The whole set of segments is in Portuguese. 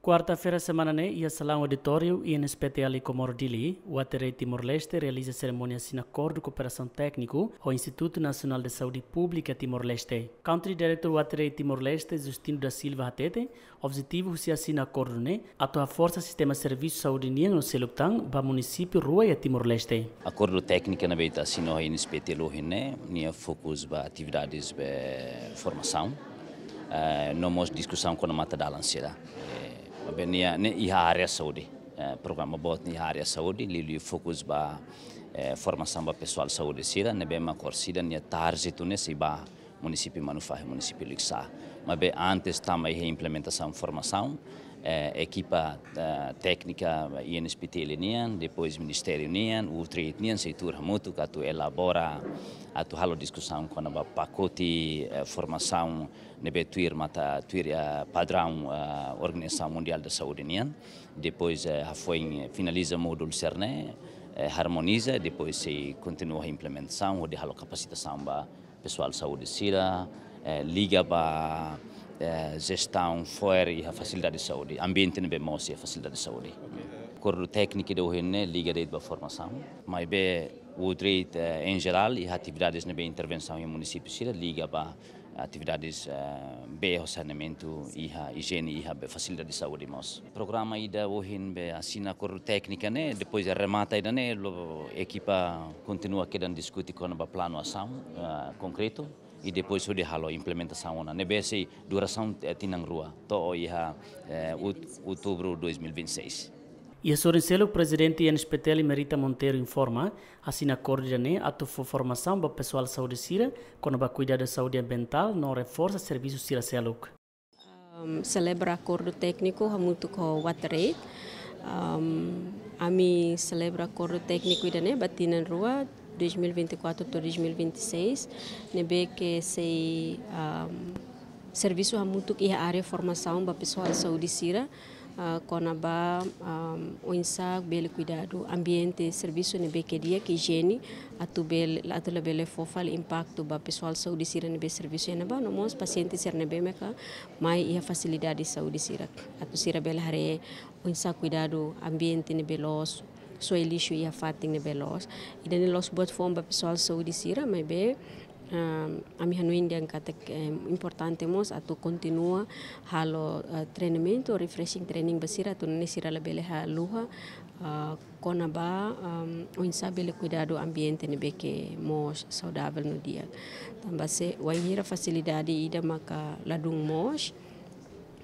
Quarta-feira semana né, ia salão auditório e especial e Comordili, o Aterei Timor-Leste realiza cerimônia assina acordo de cooperação técnico ao Instituto Nacional de Saúde Pública Timor-Leste. Country Director do Aterei Timor-Leste, Justino da Silva Hatete, objetivo se assina acordo né, a força sistema serviço de saúde niang no Seluktan, para município Rua e Timor-Leste. Acordo técnico na beita assina em especial né, nia fokus ba atividades de formação, uh, nomos discussão com a mata da lancera. Benia ne iha saúde programa bot ni área saúde lili fokus ba eh, formação ba pessoal saúde sira ne bema corsida ni tarzi tu ne se ba município manufah município lixa mas antes também implementação formação eh, equipa uh, técnica INSPT linian, depois Ministério nian, o nian setor muito que tu elabora a tu halo discussão com a pacote uh, formação nebe tuir mata tuir padrão uh, Organização Mundial da Saúde nian, depois uh, foi finaliza o módulo CERNE, harmoniza, depois se continua a implementação, de halo capacitação ba pessoal saúde sira, liga para eh, gestão fora e a facilidade de saúde, ambiente não bemos e a facilidade de saúde. Corpo técnico de hoje liga de formação, mas bem o direito eh, em geral e atividades na intervenção em município liga para atividades uh, be saneamento e a higiene e a facilidade de saúde mas programa ida hoje be assina cor técnica né depois remata ida né equipa continua querendo discutir com o plano ação uh, concreto e depois sudah halo implementação na nebesi duração tinang rua to iha eh, outubro 2026 E a Sorincelo, o presidente NSPTL Merita Monteiro informa, assina acordo de a tua formação para o pessoal de saúde Sira, quando vai cuidar da saúde ambiental, não reforça serviços Sira Seluk. Um, celebra acordo técnico muito com o Waterate. Um, a mim celebra acordo técnico e né, batina rua 2024 a 2026 nebe que se um, serviço muito que a área formação para pessoal de saúde sira uh, quando ba um, o insa bele cuidado ambiente serviço nebe que dia que higiene atu bele atu le bele fofa impacto ba pessoal de saúde sira nebe serviço na ba no mos paciente ser nebe meka mai ia facilidade de saúde sira atu sira bele hare o insa cuidado ambiente nebe los soy lixo e a fating ne belos e dani los bot fom ba pessoal saúde sira mas be um, a minha no Índia kata importante mos atu continua halo uh, treinamento refreshing training basira tu ne sira la bele ha luha uh, kona ba um, o insabele cuidado ambiente ne beke mos saudável no dia. Também se waihira facilidade ida maka ladung mos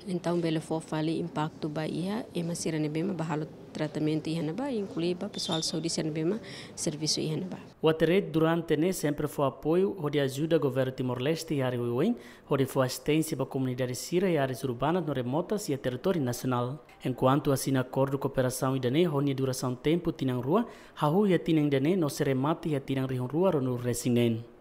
então bele fo fali impacto ba ia e masira ne bema bahalo tratamento e ba inclui ba pessoal saúde sen bema serviço e ba. O ateret durante ne sempre foi apoio onde ajuda governo Timor-Leste e área Uiuin onde foi assistência para comunidade sira e áreas urbanas no remotas e a território nacional. Enquanto assina acordo de cooperação e dane onde duração tempo tinang rua hahu ia tinang dane no seremate ia tinang rihon rua no resinen